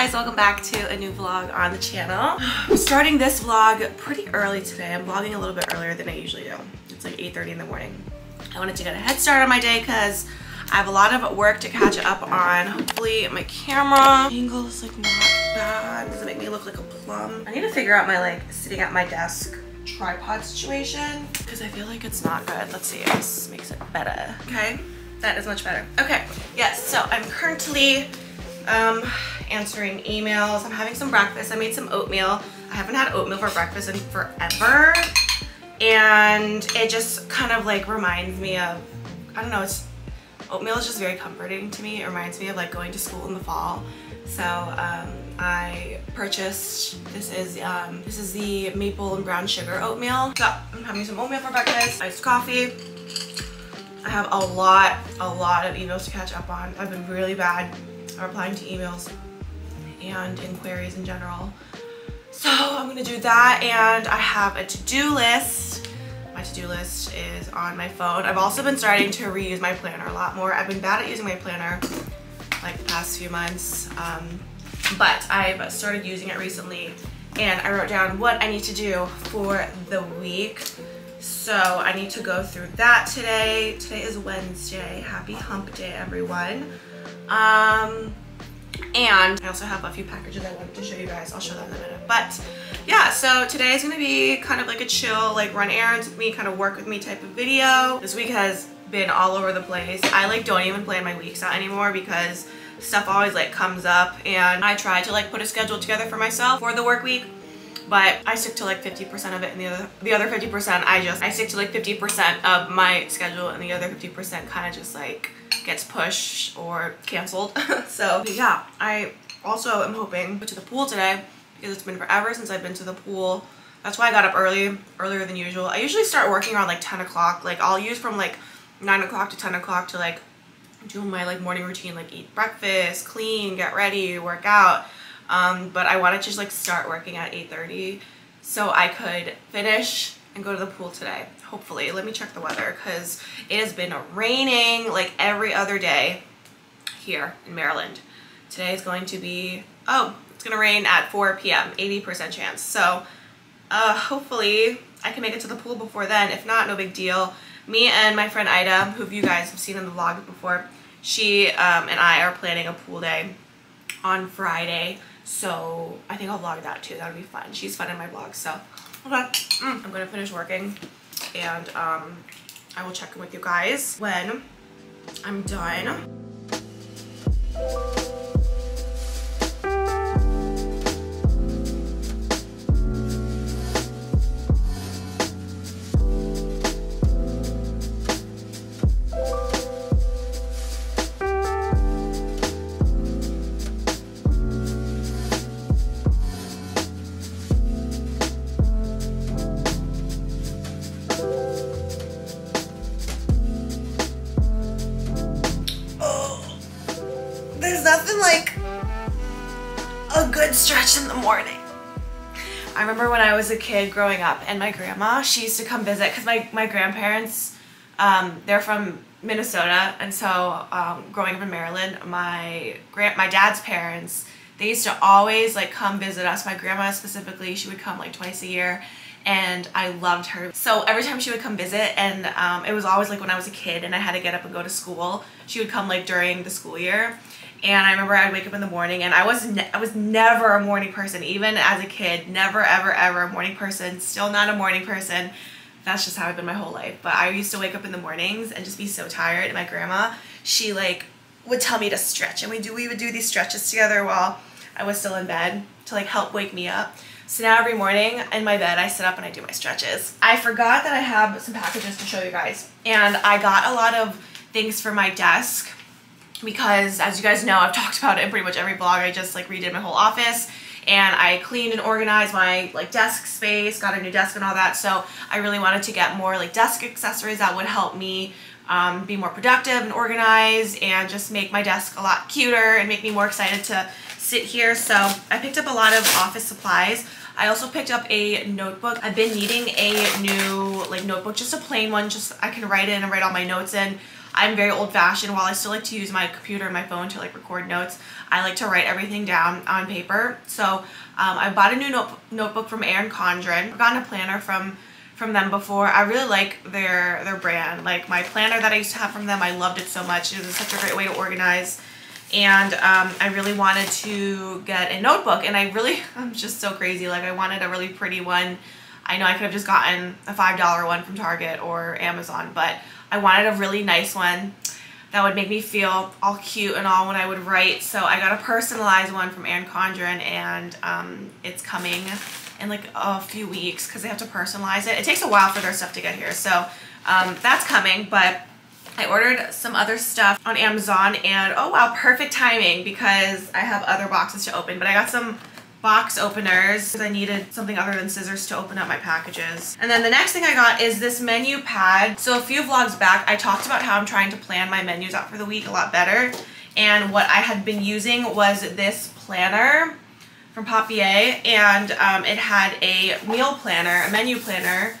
Guys, welcome back to a new vlog on the channel. I'm starting this vlog pretty early today. I'm vlogging a little bit earlier than I usually do. It's like 8.30 in the morning. I wanted to get a head start on my day because I have a lot of work to catch up on. Hopefully my camera angle is like not bad. Does it make me look like a plum. I need to figure out my like sitting at my desk tripod situation because I feel like it's not good. Let's see if this makes it better. Okay, that is much better. Okay, yes, so I'm currently um, answering emails. I'm having some breakfast. I made some oatmeal. I haven't had oatmeal for breakfast in forever. And it just kind of like reminds me of, I don't know, it's oatmeal is just very comforting to me. It reminds me of like going to school in the fall. So um, I purchased, this is um, this is the maple and brown sugar oatmeal. So I'm having some oatmeal for breakfast, iced coffee. I have a lot, a lot of emails to catch up on. I've been really bad at replying to emails and inquiries in general. So I'm gonna do that and I have a to-do list. My to-do list is on my phone. I've also been starting to reuse my planner a lot more. I've been bad at using my planner like the past few months, um, but I've started using it recently and I wrote down what I need to do for the week. So I need to go through that today. Today is Wednesday. Happy hump day, everyone. Um, and I also have a few packages I wanted to show you guys. I'll show them in a minute. But yeah, so today is gonna be kind of like a chill, like run errands with me, kind of work with me type of video. This week has been all over the place. I like don't even plan my weeks out anymore because stuff always like comes up and I try to like put a schedule together for myself for the work week but I stick to like 50% of it and the other the other 50% I just I stick to like 50% of my schedule and the other 50% kind of just like gets pushed or canceled. So yeah I also am hoping to the pool today because it's been forever since I've been to the pool. That's why I got up early earlier than usual. I usually start working around like 10 o'clock. Like I'll use from like 9 o'clock to 10 o'clock to like do my like morning routine like eat breakfast clean get ready work out. Um, but I wanted to just like start working at 8.30 so I could finish and go to the pool today. Hopefully. Let me check the weather because it has been raining like every other day here in Maryland. Today is going to be, oh, it's going to rain at 4 p.m., 80% chance. So uh, hopefully I can make it to the pool before then. If not, no big deal. Me and my friend Ida, who you guys have seen in the vlog before, she um, and I are planning a pool day on Friday. So I think I'll vlog that too. That'll be fun. She's fun in my vlog. So okay. Mm. I'm to finish working and um, I will check in with you guys when I'm done. A kid growing up and my grandma, she used to come visit because my, my grandparents, um, they're from Minnesota and so um, growing up in Maryland, my grand my dad's parents, they used to always like come visit us. My grandma specifically, she would come like twice a year and I loved her. So every time she would come visit and um, it was always like when I was a kid and I had to get up and go to school, she would come like during the school year and I remember I'd wake up in the morning and I was I was never a morning person even as a kid never ever ever a morning person still not a morning person. That's just how I've been my whole life. But I used to wake up in the mornings and just be so tired. And my grandma she like would tell me to stretch. And we do we would do these stretches together while I was still in bed to like help wake me up. So now every morning in my bed I sit up and I do my stretches. I forgot that I have some packages to show you guys. And I got a lot of things for my desk because as you guys know, I've talked about it in pretty much every vlog. I just like redid my whole office and I cleaned and organized my like desk space, got a new desk and all that. So I really wanted to get more like desk accessories that would help me um, be more productive and organized and just make my desk a lot cuter and make me more excited to sit here. So I picked up a lot of office supplies. I also picked up a notebook. I've been needing a new like notebook, just a plain one, just I can write in and write all my notes in. I'm very old fashioned. While I still like to use my computer and my phone to like record notes, I like to write everything down on paper. So um, I bought a new note notebook from Erin Condren. I've gotten a planner from from them before. I really like their their brand. Like my planner that I used to have from them, I loved it so much. It was such a great way to organize. And um, I really wanted to get a notebook and I really, I'm just so crazy. Like I wanted a really pretty one. I know I could have just gotten a $5 one from Target or Amazon, but I wanted a really nice one that would make me feel all cute and all when I would write. So I got a personalized one from Erin Condren and um, it's coming in like a few weeks because they have to personalize it. It takes a while for their stuff to get here. So um, that's coming, but I ordered some other stuff on Amazon and oh wow, perfect timing because I have other boxes to open, but I got some box openers because I needed something other than scissors to open up my packages. And then the next thing I got is this menu pad. So a few vlogs back, I talked about how I'm trying to plan my menus out for the week a lot better. And what I had been using was this planner from Papier and um, it had a meal planner, a menu planner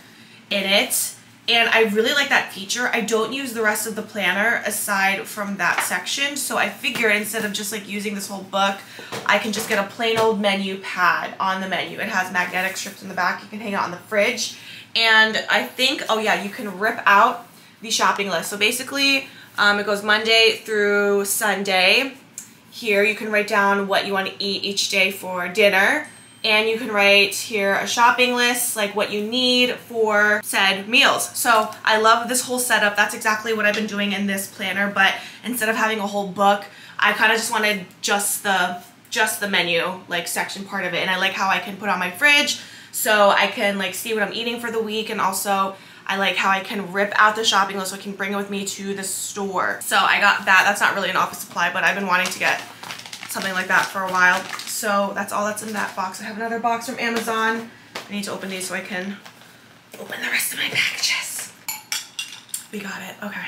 in it and I really like that feature. I don't use the rest of the planner aside from that section. So I figured instead of just like using this whole book, I can just get a plain old menu pad on the menu. It has magnetic strips in the back. You can hang it on the fridge. And I think, oh yeah, you can rip out the shopping list. So basically, um, it goes Monday through Sunday. Here you can write down what you want to eat each day for dinner and you can write here a shopping list, like what you need for said meals. So I love this whole setup. That's exactly what I've been doing in this planner, but instead of having a whole book, I kind of just wanted just the just the menu like section part of it. And I like how I can put on my fridge so I can like see what I'm eating for the week and also I like how I can rip out the shopping list so I can bring it with me to the store. So I got that. That's not really an office supply, but I've been wanting to get something like that for a while. So that's all that's in that box. I have another box from Amazon. I need to open these so I can open the rest of my packages. We got it, okay.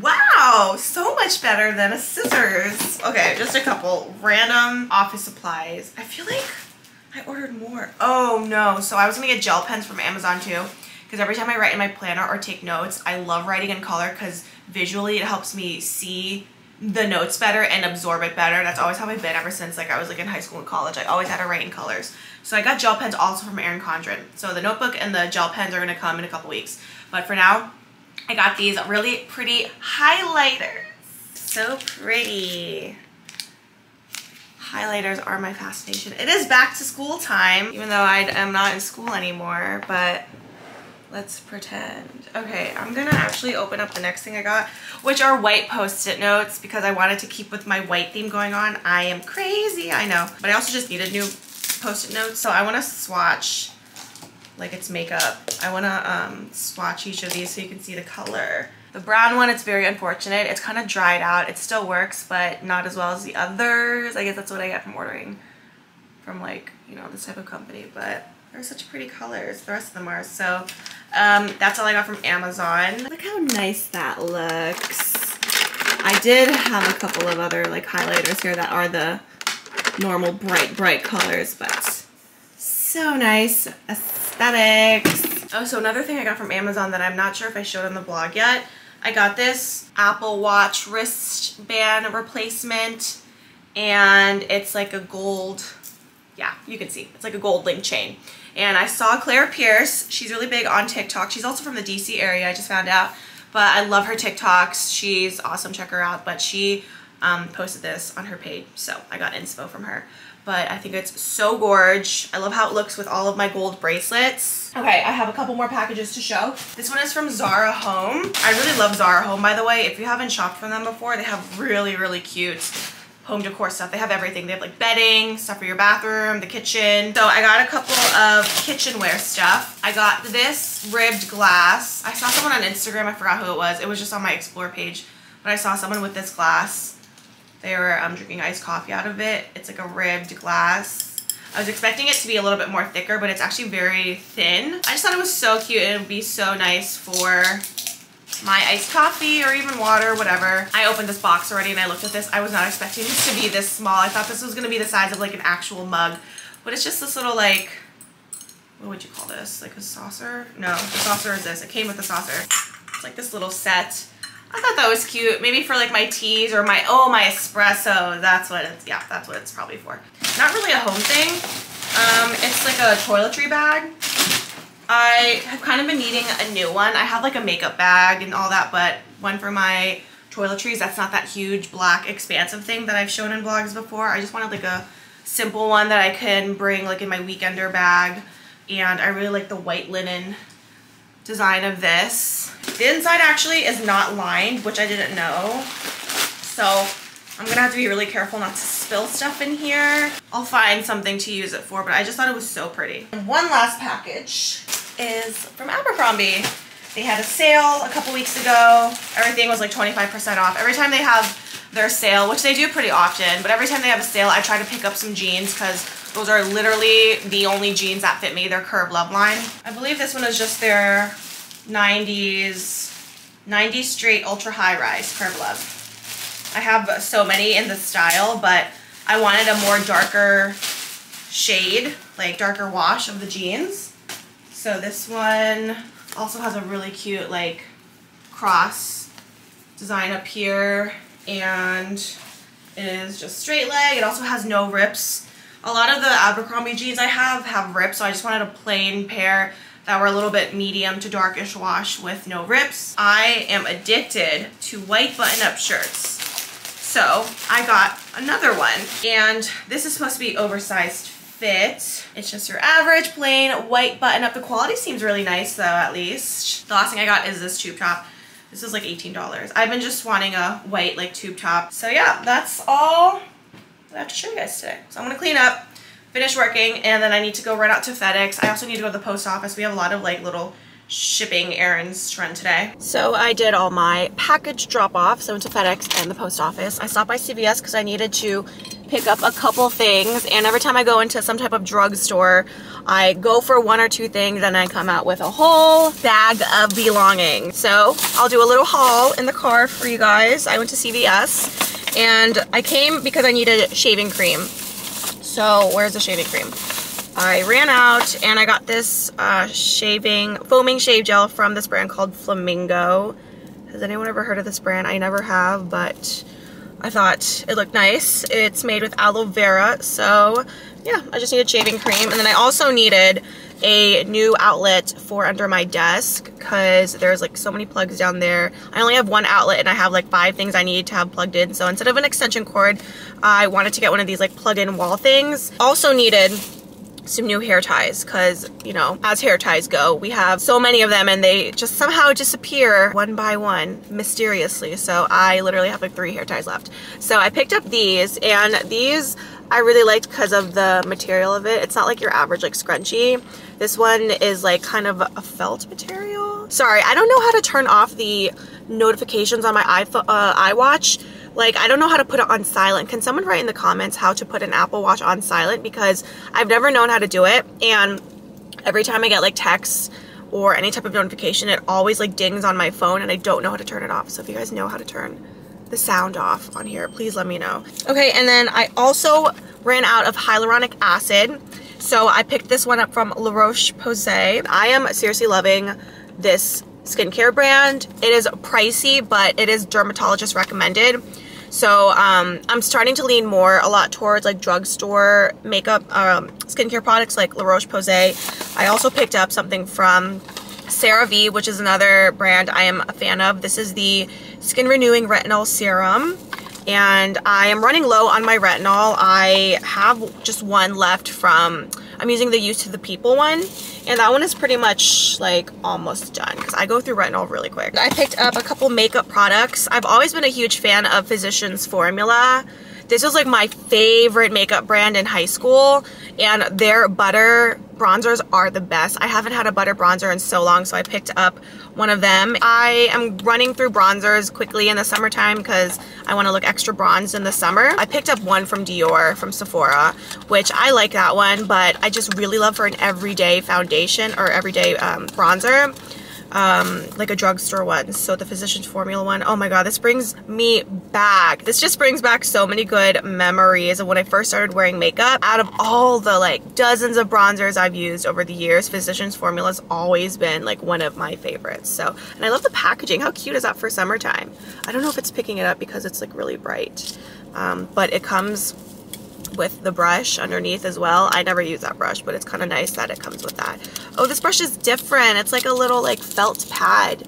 Wow, so much better than a scissors. Okay, just a couple random office supplies. I feel like I ordered more. Oh no, so I was gonna get gel pens from Amazon too because every time I write in my planner or take notes, I love writing in color because visually it helps me see the notes better and absorb it better. That's always how I've been ever since like I was like in high school and college. I always had to write in colors. So I got gel pens also from Erin Condren. So the notebook and the gel pens are going to come in a couple weeks. But for now, I got these really pretty highlighters. So pretty. Highlighters are my fascination. It is back to school time, even though I am not in school anymore, but Let's pretend. Okay, I'm gonna actually open up the next thing I got, which are white post-it notes because I wanted to keep with my white theme going on. I am crazy, I know. But I also just needed new post-it notes. So I wanna swatch like it's makeup. I wanna um, swatch each of these so you can see the color. The brown one, it's very unfortunate. It's kind of dried out. It still works, but not as well as the others. I guess that's what I get from ordering from like, you know, this type of company, but they're such pretty colors. The rest of them are. So um, that's all I got from Amazon. Look how nice that looks. I did have a couple of other like highlighters here that are the normal bright, bright colors, but so nice. Aesthetics. Oh, so another thing I got from Amazon that I'm not sure if I showed on the blog yet. I got this Apple Watch wristband replacement and it's like a gold, yeah, you can see. It's like a gold link chain. And I saw Claire Pierce. She's really big on TikTok. She's also from the DC area, I just found out. But I love her TikToks. She's awesome. Check her out. But she um, posted this on her page. So I got inspo from her. But I think it's so gorge. I love how it looks with all of my gold bracelets. Okay, I have a couple more packages to show. This one is from Zara Home. I really love Zara Home, by the way. If you haven't shopped from them before, they have really, really cute home decor stuff. They have everything. They have like bedding, stuff for your bathroom, the kitchen. So I got a couple of kitchenware stuff. I got this ribbed glass. I saw someone on Instagram, I forgot who it was. It was just on my explore page. But I saw someone with this glass. They were um, drinking iced coffee out of it. It's like a ribbed glass. I was expecting it to be a little bit more thicker, but it's actually very thin. I just thought it was so cute and it would be so nice for my iced coffee or even water, whatever. I opened this box already and I looked at this. I was not expecting this to be this small. I thought this was going to be the size of like an actual mug, but it's just this little like, what would you call this? Like a saucer? No, the saucer is this. It came with the saucer. It's like this little set I thought that was cute. Maybe for like my teas or my, oh, my espresso. That's what it's, yeah, that's what it's probably for. Not really a home thing. Um, it's like a toiletry bag. I have kind of been needing a new one. I have like a makeup bag and all that, but one for my toiletries. That's not that huge black expansive thing that I've shown in vlogs before. I just wanted like a simple one that I can bring like in my weekender bag. And I really like the white linen design of this. The inside actually is not lined, which I didn't know. So I'm gonna have to be really careful not to spill stuff in here. I'll find something to use it for, but I just thought it was so pretty. And one last package is from Abercrombie. They had a sale a couple weeks ago. Everything was like 25% off. Every time they have their sale, which they do pretty often, but every time they have a sale, I try to pick up some jeans because those are literally the only jeans that fit me. They're Curve Love line. I believe this one is just their 90s, 90s straight ultra high rise Curve Love. I have so many in the style, but I wanted a more darker shade, like darker wash of the jeans. So this one also has a really cute like cross design up here and it is just straight leg. It also has no rips. A lot of the Abercrombie jeans I have have rips, so I just wanted a plain pair that were a little bit medium to darkish wash with no rips. I am addicted to white button-up shirts. So I got another one and this is supposed to be oversized fit. It's just your average plain white button up. The quality seems really nice though at least. The last thing I got is this tube top. This is like $18. I've been just wanting a white like tube top. So yeah, that's all I have to show you guys today. So I'm gonna clean up, finish working, and then I need to go run out to FedEx. I also need to go to the post office. We have a lot of like little shipping errands run today. So I did all my package drop-offs. I went to FedEx and the post office. I stopped by CVS because I needed to pick up a couple things and every time I go into some type of drugstore I go for one or two things and I come out with a whole bag of belongings. So I'll do a little haul in the car for you guys. I went to CVS and I came because I needed shaving cream. So where's the shaving cream? I ran out and I got this uh, shaving, foaming shave gel from this brand called Flamingo. Has anyone ever heard of this brand? I never have, but I thought it looked nice. It's made with aloe vera, so yeah, I just needed shaving cream. And then I also needed a new outlet for under my desk because there's like so many plugs down there. I only have one outlet and I have like five things I need to have plugged in. So instead of an extension cord, I wanted to get one of these like plug-in wall things. Also needed some new hair ties because, you know, as hair ties go, we have so many of them and they just somehow disappear one by one mysteriously. So I literally have like three hair ties left. So I picked up these and these I really liked because of the material of it. It's not like your average like scrunchie. This one is like kind of a felt material. Sorry, I don't know how to turn off the notifications on my iPhone, uh, iWatch like, I don't know how to put it on silent. Can someone write in the comments how to put an Apple Watch on silent? Because I've never known how to do it. And every time I get like texts or any type of notification, it always like dings on my phone and I don't know how to turn it off. So if you guys know how to turn the sound off on here, please let me know. Okay, and then I also ran out of hyaluronic acid. So I picked this one up from La Roche-Posay. I am seriously loving this skincare brand. It is pricey, but it is dermatologist recommended. So um, I'm starting to lean more a lot towards like drugstore makeup, um, skincare products like La Roche-Posay. I also picked up something from CeraVe, which is another brand I am a fan of. This is the Skin Renewing Retinol Serum. And I am running low on my retinol. I have just one left from, I'm using the Youth to the People one. And that one is pretty much like almost done because I go through retinol really quick. I picked up a couple makeup products. I've always been a huge fan of Physicians Formula. This was like my favorite makeup brand in high school and their butter bronzers are the best. I haven't had a butter bronzer in so long so I picked up one of them. I am running through bronzers quickly in the summertime because I want to look extra bronzed in the summer. I picked up one from Dior from Sephora which I like that one but I just really love for an everyday foundation or everyday um, bronzer um, like a drugstore one. So the Physicians Formula one. Oh my god, this brings me back. This just brings back so many good memories of when I first started wearing makeup. Out of all the like dozens of bronzers I've used over the years, Physicians Formula has always been like one of my favorites. So, and I love the packaging. How cute is that for summertime? I don't know if it's picking it up because it's like really bright. Um, but it comes with the brush underneath as well. I never use that brush, but it's kind of nice that it comes with that. Oh, this brush is different. It's like a little like felt pad.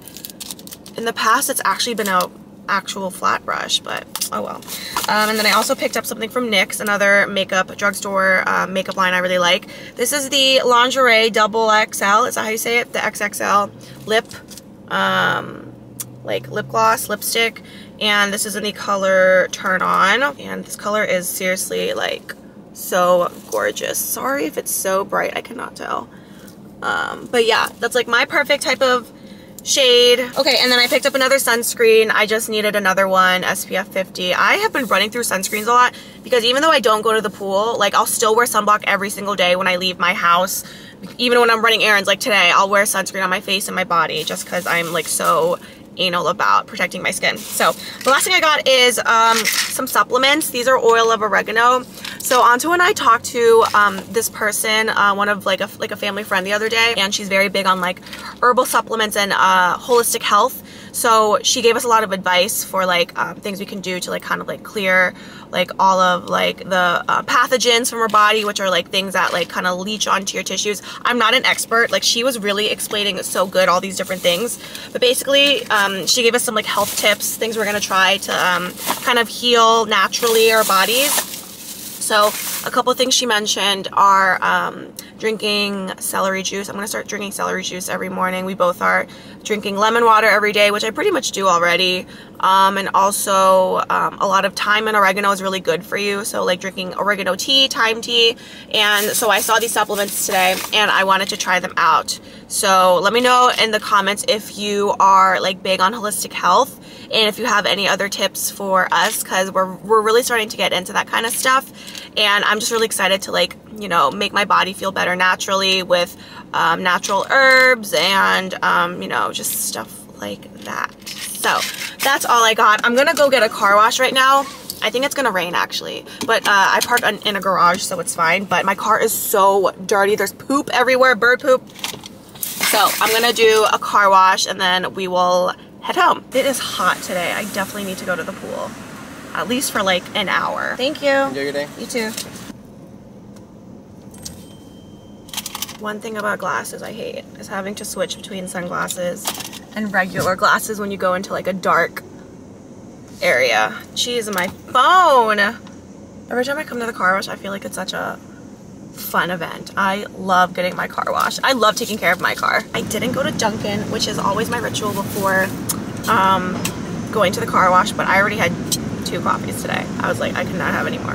In the past, it's actually been a actual flat brush, but oh well. Um, and then I also picked up something from NYX, another makeup drugstore uh, makeup line I really like. This is the Lingerie Double XL. Is that how you say it? The XXL lip, um, like lip gloss, lipstick and this is in the color Turn On and this color is seriously like so gorgeous. Sorry if it's so bright, I cannot tell. Um, but yeah, that's like my perfect type of shade. Okay, and then I picked up another sunscreen. I just needed another one, SPF 50. I have been running through sunscreens a lot because even though I don't go to the pool, like I'll still wear sunblock every single day when I leave my house. Even when I'm running errands, like today, I'll wear sunscreen on my face and my body just because I'm like so anal about protecting my skin. So the last thing I got is um, some supplements. These are oil of oregano. So Anto and I talked to um, this person, uh, one of like a, like a family friend the other day, and she's very big on like herbal supplements and uh, holistic health. So she gave us a lot of advice for like um, things we can do to like kind of like clear like all of like the uh, pathogens from our body, which are like things that like kind of leach onto your tissues. I'm not an expert. Like she was really explaining so good all these different things. But basically, um, she gave us some like health tips, things we're gonna try to um, kind of heal naturally our bodies. So a couple things she mentioned are um, drinking celery juice. I'm going to start drinking celery juice every morning. We both are drinking lemon water every day, which I pretty much do already. Um, and also um, a lot of thyme and oregano is really good for you. So like drinking oregano tea, thyme tea. And so I saw these supplements today and I wanted to try them out. So let me know in the comments if you are like big on holistic health and if you have any other tips for us because we're, we're really starting to get into that kind of stuff. And I'm just really excited to like you know make my body feel better naturally with um, natural herbs and um, you know just stuff like that. So that's all I got. I'm gonna go get a car wash right now. I think it's gonna rain actually. But uh, I parked on, in a garage so it's fine. But my car is so dirty. There's poop everywhere bird poop. So I'm gonna do a car wash and then we will head home. It is hot today. I definitely need to go to the pool. At least for like an hour. Thank you. Enjoy your day. You too. One thing about glasses I hate is having to switch between sunglasses and regular glasses when you go into like a dark area. Jeez, my phone. Every time I come to the car wash, I feel like it's such a fun event. I love getting my car washed. I love taking care of my car. I didn't go to Dunkin', which is always my ritual before um, going to the car wash, but I already had two coffees today. I was like, I cannot have any more.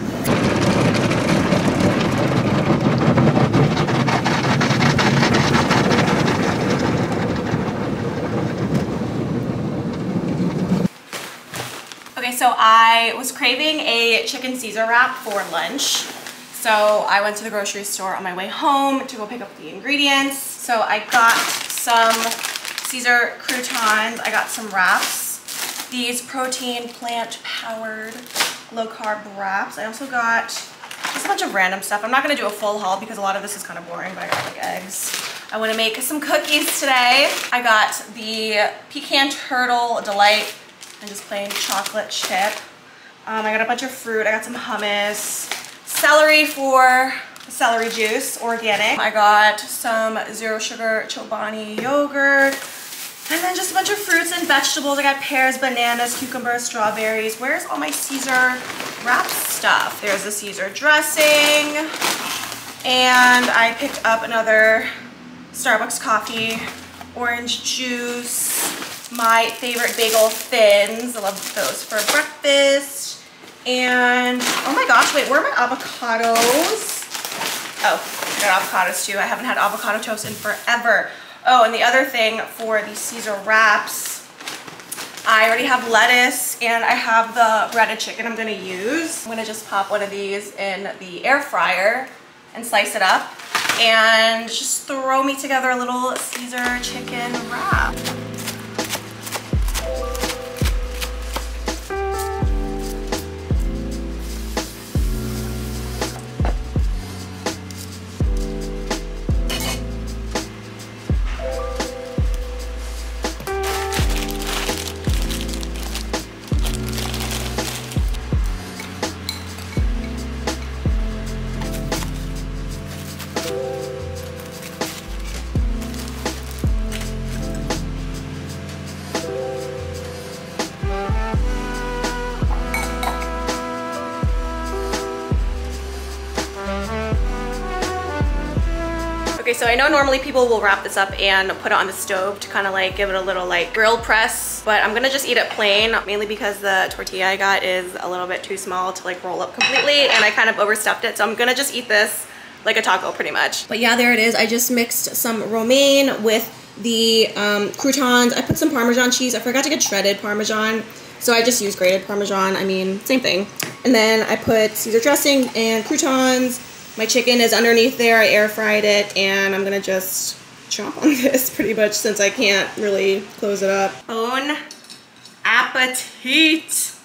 Okay, so I was craving a chicken Caesar wrap for lunch. So I went to the grocery store on my way home to go pick up the ingredients. So I got some Caesar croutons. I got some wraps. These protein plant powered low carb wraps. I also got just a bunch of random stuff. I'm not gonna do a full haul because a lot of this is kind of boring, but I got like eggs. I wanna make some cookies today. I got the pecan turtle delight and just plain chocolate chip. Um, I got a bunch of fruit. I got some hummus celery for celery juice, organic. I got some zero sugar Chobani yogurt. And then just a bunch of fruits and vegetables. I got pears, bananas, cucumbers, strawberries. Where's all my Caesar wrap stuff? There's the Caesar dressing. And I picked up another Starbucks coffee, orange juice, my favorite bagel thins. I love those for breakfast. And, oh my gosh, wait, where are my avocados? Oh, I got avocados too. I haven't had avocado toast in forever. Oh, and the other thing for the Caesar wraps, I already have lettuce and I have the breaded chicken I'm gonna use. I'm gonna just pop one of these in the air fryer and slice it up and just throw me together a little Caesar chicken wrap. So I know normally people will wrap this up and put it on the stove to kind of like give it a little like grill press, but I'm gonna just eat it plain, mainly because the tortilla I got is a little bit too small to like roll up completely and I kind of overstuffed it. So I'm gonna just eat this like a taco pretty much. But yeah, there it is. I just mixed some romaine with the um, croutons. I put some Parmesan cheese. I forgot to get shredded Parmesan. So I just used grated Parmesan. I mean, same thing. And then I put Caesar dressing and croutons. My chicken is underneath there. I air fried it and I'm gonna just chomp on this pretty much since I can't really close it up. Bon appetit.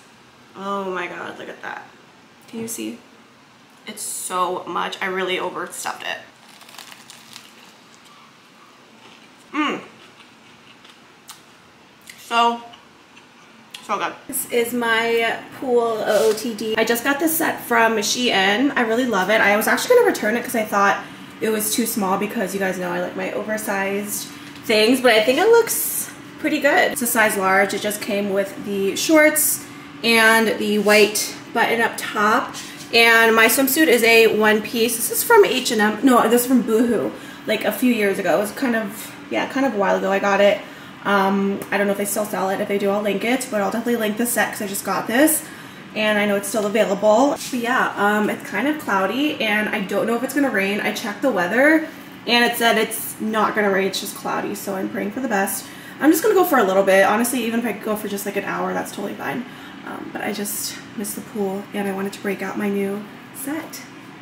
Oh my God, look at that. Can you see? It's so much. I really overstuffed it. Mmm. So, so good. This is my pool OOTD. I just got this set from Shein. I really love it. I was actually gonna return it because I thought it was too small because you guys know I like my oversized things, but I think it looks pretty good. It's a size large. It just came with the shorts and the white button up top. And my swimsuit is a one piece. This is from H&M. No, this is from Boohoo. Like a few years ago. It was kind of, yeah, kind of a while ago I got it. Um, I don't know if they still sell it. If they do, I'll link it. But I'll definitely link the set because I just got this. And I know it's still available. But yeah, um, it's kind of cloudy. And I don't know if it's going to rain. I checked the weather. And it said it's not going to rain. It's just cloudy. So I'm praying for the best. I'm just going to go for a little bit. Honestly, even if I go for just like an hour, that's totally fine. Um, but I just missed the pool and I wanted to break out my new set.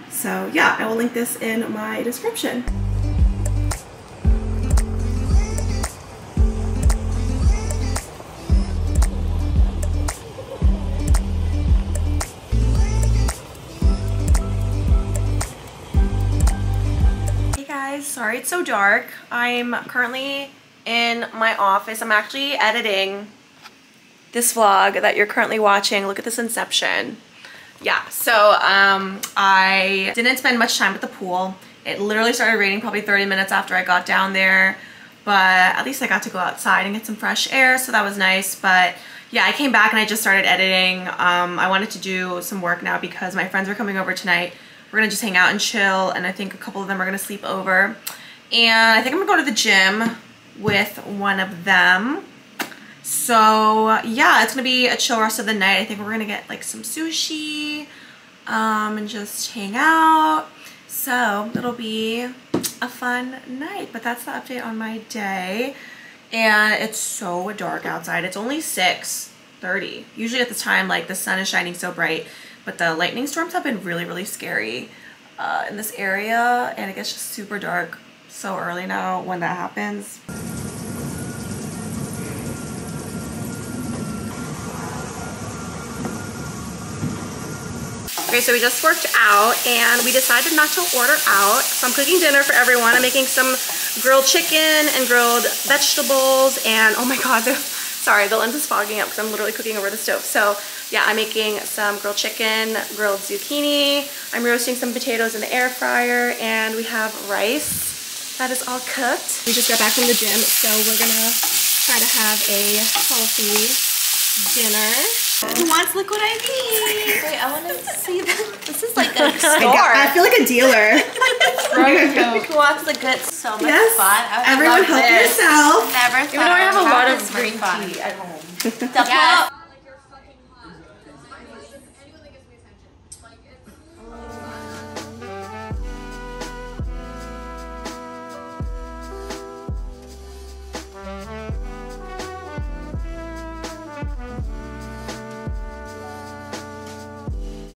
So yeah, I will link this in my description. It's so dark. I'm currently in my office. I'm actually editing this vlog that you're currently watching. Look at this inception. Yeah, so um, I didn't spend much time at the pool. It literally started raining probably 30 minutes after I got down there, but at least I got to go outside and get some fresh air, so that was nice. But yeah, I came back and I just started editing. Um, I wanted to do some work now because my friends are coming over tonight. We're gonna just hang out and chill, and I think a couple of them are gonna sleep over. And I think I'm gonna go to the gym with one of them. So yeah, it's gonna be a chill rest of the night. I think we're gonna get like some sushi um, and just hang out. So it'll be a fun night, but that's the update on my day. And it's so dark outside. It's only 6.30. Usually at this time, like the sun is shining so bright, but the lightning storms have been really, really scary uh, in this area. And it gets just super dark so early now when that happens. Okay, so we just worked out and we decided not to order out. So I'm cooking dinner for everyone. I'm making some grilled chicken and grilled vegetables and oh my god, the, sorry, the lens is fogging up because I'm literally cooking over the stove. So yeah, I'm making some grilled chicken, grilled zucchini. I'm roasting some potatoes in the air fryer and we have rice that is all cooked. We just got back from the gym, so we're gonna try to have a healthy dinner. Who wants liquid IV? Wait, I want to see that. This is like a store. I, I feel like a dealer. Who wants the good? So much yes. fun. Everyone help this. yourself. Never Even though I have a lot of green tea at home. yes.